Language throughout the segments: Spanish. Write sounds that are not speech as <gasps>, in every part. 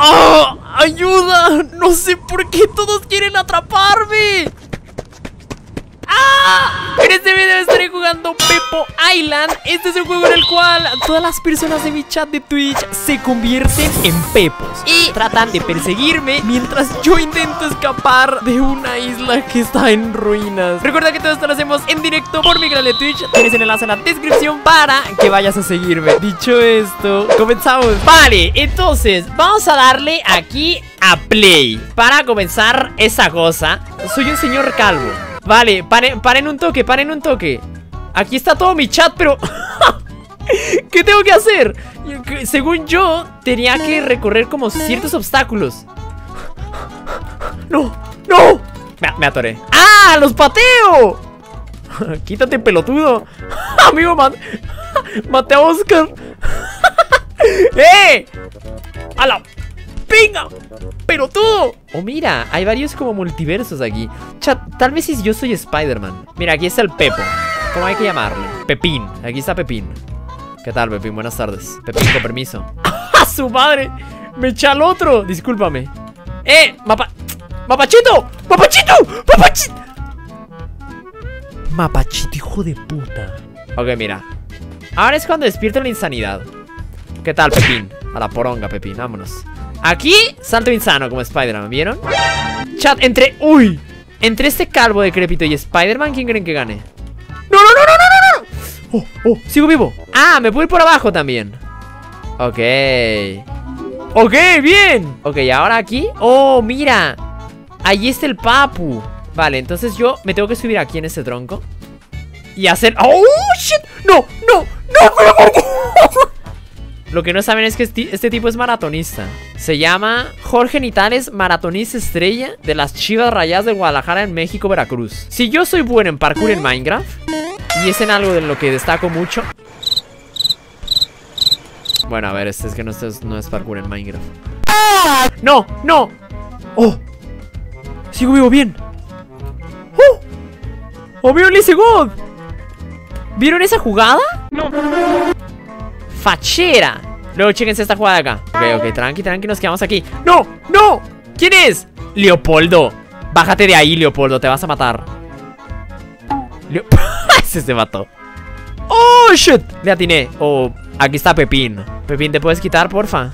¡Ah! ¡Ayuda! No sé por qué todos quieren atraparme. ¡Ah! En este video estaré jugando Pepo Island. Este es un juego en el cual todas las personas de mi chat de Twitch se convierten en Pepos. Y tratan de perseguirme mientras yo intento escapar de una isla que está en ruinas. Recuerda que todo esto lo hacemos en directo por mi canal de Twitch. Tienes el enlace en la descripción para que vayas a seguirme. Dicho esto, comenzamos. Vale, entonces vamos a darle aquí a play. Para comenzar esa cosa Soy un señor calvo Vale, paren, paren un toque, paren un toque Aquí está todo mi chat, pero... <laughs> ¿Qué tengo que hacer? Según yo, tenía que recorrer como ciertos obstáculos ¡No! ¡No! Me, atoré ¡Ah! ¡Los pateo! <laughs> Quítate, pelotudo <laughs> Amigo, man Mate a Oscar ¡Eh! ¡A la ¡Venga! ¡Pero todo! Oh, mira, hay varios como multiversos aquí Chat, tal vez si yo soy Spider-Man Mira, aquí está el Pepo ¿Cómo hay que llamarle? Pepín, aquí está Pepín ¿Qué tal, Pepín? Buenas tardes Pepín, con permiso <laughs> ¡A su madre! ¡Me echa al otro! Discúlpame ¡Eh! ¡Mapa! ¡Mapachito! ¡Mapachito! ¡Mapachito! Mapachito, hijo de puta Ok, mira Ahora es cuando despierto la insanidad ¿Qué tal, Pepín? A la poronga, Pepín, vámonos Aquí, salto insano como Spider-Man, ¿vieron? Chat, entre... ¡Uy! Entre este calvo decrépito y Spider-Man, ¿quién creen que gane? ¡No, no, no, no, no, no! ¡Oh, oh! ¡Sigo vivo! ¡Ah! Me puedo ir por abajo también Ok Ok, bien Ok, ahora aquí ¡Oh, mira! Ahí está el papu Vale, entonces yo me tengo que subir aquí en este tronco Y hacer... ¡Oh, shit! ¡No, no, no! Lo que no saben es que este, este, tipo es maratonista. Se llama Jorge Nitales, maratonista estrella de las Chivas Rayadas de Guadalajara en México, Veracruz. Si yo soy bueno en parkour en Minecraft, y es en algo de lo que destaco mucho. Bueno, a ver, este es que no, es, no es parkour en Minecraft. ¡No! ¡No! ¡Oh! Sigo vivo bien. ¡Oh! ¡Oh, veo God! ¿Vieron esa jugada? No fachera Luego chéquense esta jugada acá Ok, ok, tranqui, tranqui, nos quedamos aquí ¡No! ¡No! ¿Quién es? Leopoldo Bájate de ahí, Leopoldo, te vas a matar Leo... <laughs> Ese se mató ¡Oh, shit! Le atiné Oh, aquí está Pepín Pepín, ¿te puedes quitar, porfa?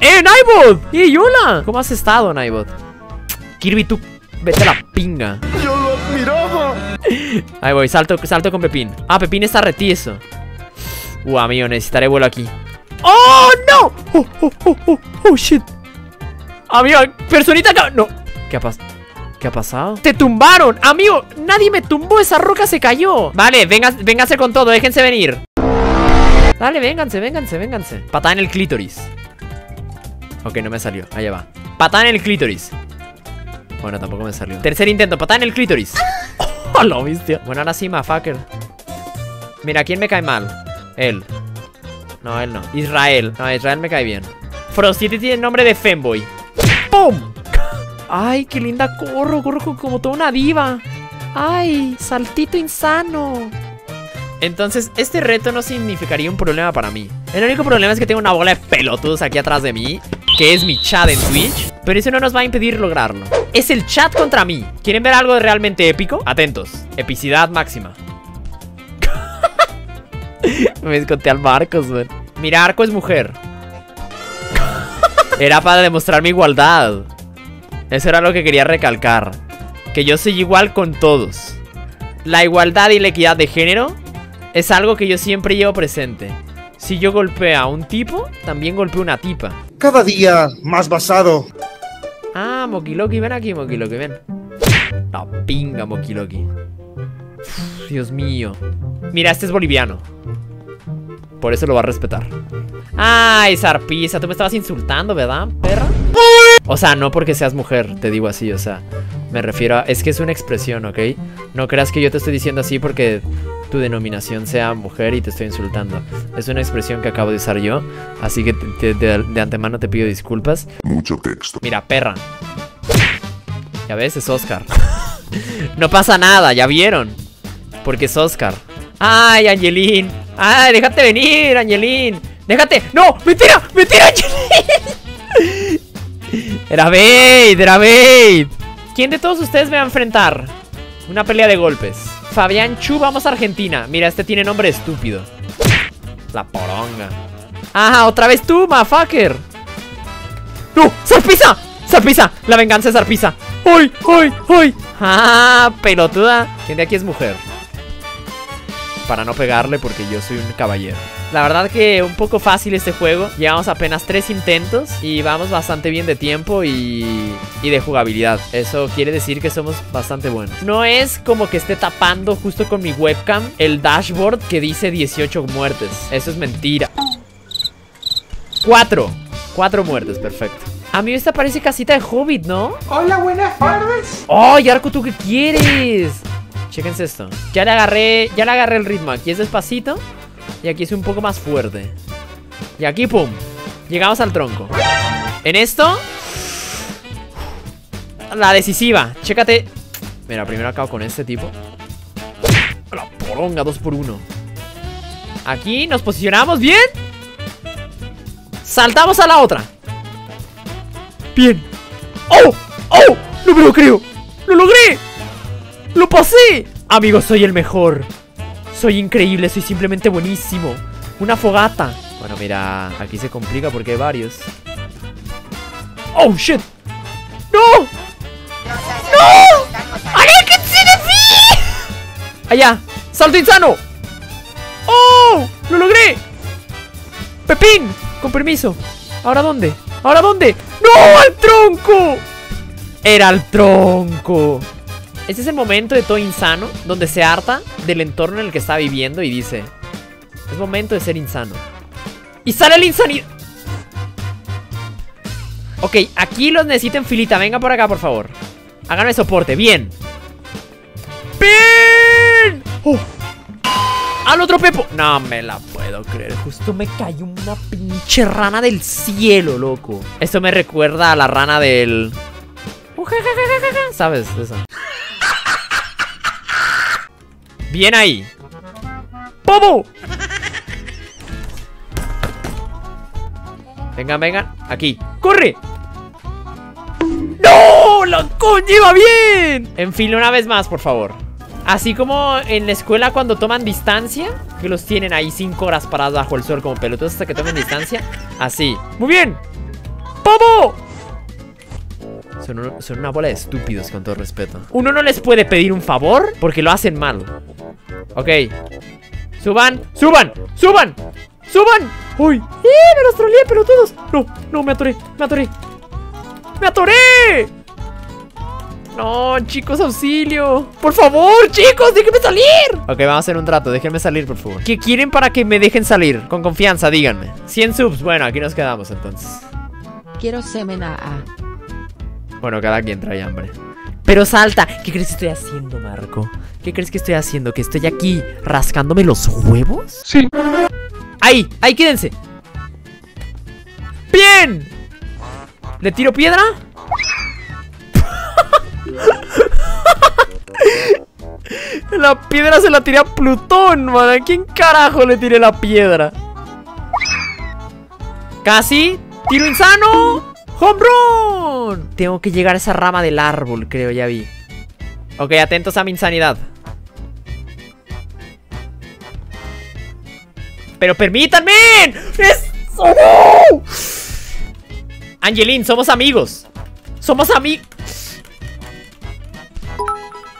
¡Eh, Naibot! ¡Y hola! ¿Cómo has estado, Naibot? Kirby, tú Vete a la pinga Yo lo admiraba Ahí voy, salto, salto con Pepín Ah, Pepín está retieso Uh, amigo, necesitaré vuelo aquí. ¡Oh, no! ¡Oh, oh, oh, oh, oh shit! Amigo, personita acá. No. ¿Qué ha pasado? ¿Qué ha pasado? ¡Te tumbaron! Amigo, nadie me tumbó. Esa roca se cayó. Vale, vénganse con todo. Déjense venir. Dale, vénganse, vénganse, vénganse. Patada en el clítoris. Ok, no me salió. Allá va. Patada en el clítoris. Bueno, tampoco me salió. Tercer intento. Patada en el clítoris. <laughs> ¡Oh, la bestia! Bueno, ahora sí, mafucker Mira, ¿quién me cae mal? Él. No, él no. Israel. No, Israel me cae bien. Frostity tiene nombre de femboy. ¡Pum! Ay, qué linda corro. Corro como toda una diva. Ay, saltito insano. Entonces, este reto no significaría un problema para mí. El único problema es que tengo una bola de pelotudos aquí atrás de mí, que es mi chat en Twitch. Pero eso no nos va a impedir lograrlo. Es el chat contra mí. ¿Quieren ver algo realmente épico? Atentos. Epicidad máxima. <laughs> Me escoté al Marcos, man. Mira, Arco es mujer. Era para demostrar mi igualdad. Eso era lo que quería recalcar. Que yo soy igual con todos. La igualdad y la equidad de género es algo que yo siempre llevo presente. Si yo golpeo a un tipo, también golpeo a una tipa. Cada día más basado. Ah, Mokiloki, ven aquí, Mokiloki, ven. La pinga, Mokiloki. Dios mío. Mira, este es boliviano. Por eso lo va a respetar. Ay, Zarpisa, tú me estabas insultando, ¿verdad, perra? O sea, no porque seas mujer, te digo así, o sea, me refiero a... Es que es una expresión, ¿ok? No creas que yo te estoy diciendo así porque tu denominación sea mujer y te estoy insultando. Es una expresión que acabo de usar yo, así que de, antemano te pido disculpas. Mucho texto. Mira, perra. Ya ves, es Oscar. <laughs> no pasa nada, ya vieron. Porque es Oscar. Ay, Angelín. ¡Ay, déjate venir, Angelín! ¡Déjate! ¡No! ¡Mentira! ¡Mentira, Angelín! Era bait, era bait. ¿Quién de todos ustedes me va a enfrentar? Una pelea de golpes. Fabián Chu, vamos a Argentina. Mira, este tiene nombre estúpido. La poronga. Ah, otra vez tú, motherfucker. ¡No! ¡Sarpisa! ¡Sarpisa! La venganza de Sarpisa. ¡Uy! ¡Uy! ¡Uy! ¡Ah! Pelotuda. ¿Quién de aquí es mujer? Para no pegarle porque yo soy un caballero. La verdad que un poco fácil este juego. Llevamos apenas tres intentos y vamos bastante bien de tiempo y, y de jugabilidad. Eso quiere decir que somos bastante buenos. No es como que esté tapando justo con mi webcam el dashboard que dice 18 muertes. Eso es mentira. Cuatro. Cuatro muertes, perfecto. A mí esta parece casita de Hobbit, ¿no? Hola, buenas tardes. ¡Oh, Yarko, ¿tú qué quieres? Chéquense esto. Ya le agarré, ya le agarré el ritmo. Aquí es despacito. Y aquí es un poco más fuerte. Y aquí, pum. Llegamos al tronco. En esto. La decisiva. Chécate. Mira, primero acabo con este tipo. La poronga, dos por uno. Aquí nos posicionamos bien. Saltamos a la otra. Bien. ¡Oh! ¡Oh! ¡No me lo creo! ¡Lo logré! ¡Lo pasé! Amigos, soy el mejor. Soy increíble, soy simplemente buenísimo. Una fogata. Bueno, mira, aquí se complica porque hay varios. ¡Oh, shit! ¡No! ¡No! ¡Allá! ¡Salto insano! ¡Oh! ¡Lo logré! ¡Pepín! Con permiso. ¿Ahora dónde? ¿Ahora dónde? ¡No! ¡Al tronco! Era el tronco. Este es el momento de todo insano donde se harta del entorno en el que está viviendo y dice: Es momento de ser insano. Y sale el insanidad. Ok, aquí los necesito filita. Venga por acá, por favor. Háganme soporte. Bien. ¡Bien! ¡Oh! ¡Al otro Pepo! No me la puedo creer. Justo me cayó una pinche rana del cielo, loco. Esto me recuerda a la rana del. ¿Sabes? Eso. Bien ahí. ¡Pomo! Vengan, vengan. Aquí. ¡Corre! ¡No! ¡La coña iba bien! En fin, una vez más, por favor. Así como en la escuela cuando toman distancia, que los tienen ahí 5 horas parados bajo el sol como pelotudos hasta que tomen distancia. Así. ¡Muy bien! Un- son una bola de estúpidos, con todo respeto. Uno no les puede pedir un favor porque lo hacen mal. Ok. Suban, suban, suban, suban. ¡Uy! ¡Eh! ¡Me los troleé, pelotudos! No, no, me atoré, me atoré. ¡Me atoré! No, chicos, auxilio. Por favor, chicos, déjenme salir. Ok, vamos a hacer un trato. Déjenme salir, por favor. ¿Qué quieren para que me dejen salir? Con confianza, díganme. 100 subs. Bueno, aquí nos quedamos entonces. Quiero semen a A. Bueno, cada quien trae hambre. Pero salta. ¿Qué crees que estoy haciendo, Marco? ¿Qué crees que estoy haciendo? ¿Que estoy aquí rascándome los huevos? Sí. ¡Ahí! ¡Ahí, quédense! ¡Bien! ¿Le tiro piedra? <laughs> la piedra se la tiré a Plutón, man. ¿A quién carajo le tiré la piedra? Casi. ¡Tiro insano! ¡Home! Tengo que llegar a esa rama del árbol, creo, ya vi. Ok, atentos a mi insanidad. Pero permítanme. ¡Es... ¡Oh! Angelín, somos amigos. Somos amigos.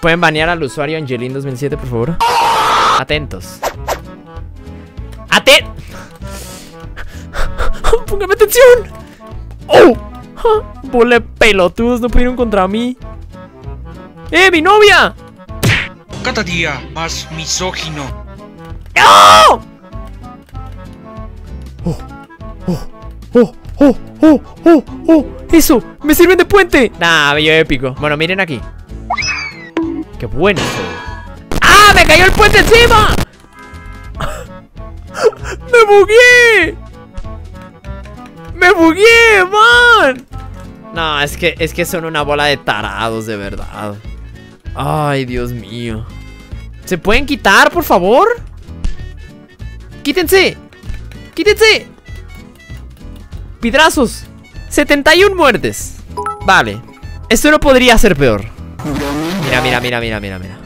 ¿Pueden banear al usuario Angelín 2007, por favor? Atentos. ¡Aten! <laughs> ¡Póngame atención! ¡Oh! <laughs> De pelotudos, no pudieron contra mí. ¡Eh, mi novia! Cada día más misógino. ¡Oh! ¡Oh! ¡Oh! ¡Oh! ¡Oh! ¡Oh! ¡Oh! ¡Oh! ¡Eso! ¡Me sirven de puente! Nah, bello épico. Bueno, miren aquí. ¡Qué bueno! ¡Ah! ¡Me cayó el puente encima! <laughs> ¡Me bugué! ¡Me bugué, man! No, es que, es que son una bola de tarados, de verdad. Ay, Dios mío. ¿Se pueden quitar, por favor? ¡Quítense! ¡Quítense! ¡Pidrazos! 71 muertes. Vale. Esto no podría ser peor. Mira, mira, mira, mira, mira, mira.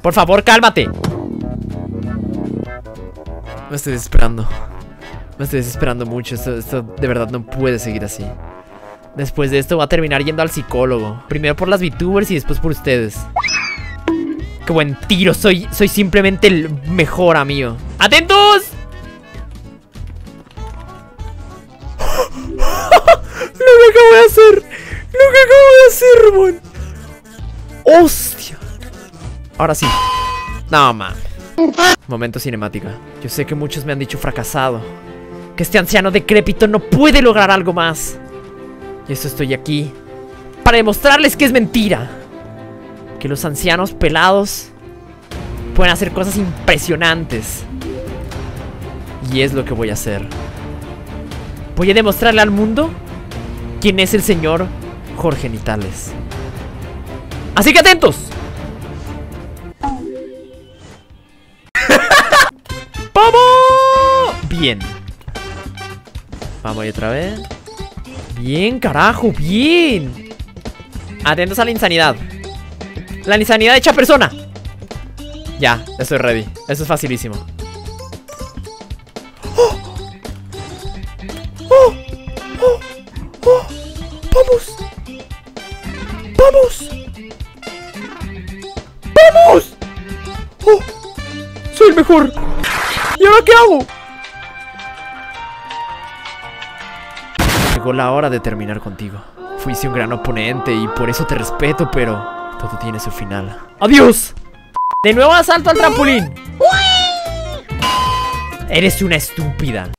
Por favor, cálmate. Me estoy desesperando. Me estoy desesperando mucho. Esto, esto de verdad no puede seguir así. Después de esto va a terminar yendo al psicólogo. Primero por las VTubers y después por ustedes. ¡Qué buen tiro! Soy, soy simplemente el mejor amigo. ¡Atentos! <gasps> Lo que acabo de hacer. Lo que acabo de hacer, man. ¡Hostia! Ahora sí. No, man. Momento cinemática. Yo sé que muchos me han dicho fracasado. Que este anciano decrépito no puede lograr algo más. Y eso estoy aquí. Para demostrarles que es mentira. Que los ancianos pelados pueden hacer cosas impresionantes. Y es lo que voy a hacer. Voy a demostrarle al mundo quién es el señor Jorge Nitales. Así que atentos. <laughs> ¡Vamos! Bien. Vamos ahí otra vez. Bien, carajo, bien. Atentos a la insanidad. La insanidad hecha persona. Ya, estoy ready. Eso es facilísimo. ¡Oh! ¡Oh! ¡Oh! ¡Oh! ¡Vamos! ¡Vamos! ¡Vamos! ¡Oh! ¡Soy el mejor! ¿Y ahora qué hago? La hora de terminar contigo. Fuiste un gran oponente y por eso te respeto, pero todo tiene su final. ¡Adiós! De nuevo asalto al trampolín. Eres una estúpida.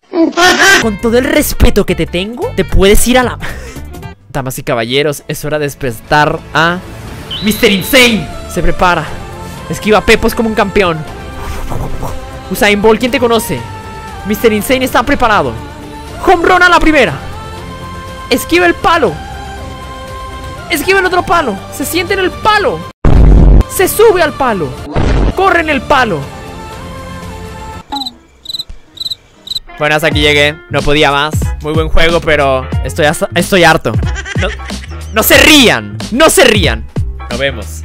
Con todo el respeto que te tengo, te puedes ir a la... <laughs> Damas y caballeros, es hora de despertar a... Mr. Insane. Se prepara. Esquiva Pepos como un campeón. Usain Bolt, ¿quién te conoce? Mr. Insane está preparado. Home run a la primera. Esquiva el palo. Esquiva el otro palo. Se siente en el palo. Se sube al palo. Corre en el palo. Bueno, hasta aquí llegué. No podía más. Muy buen juego, pero estoy, estoy harto. No se rían. No se rían. Nos vemos.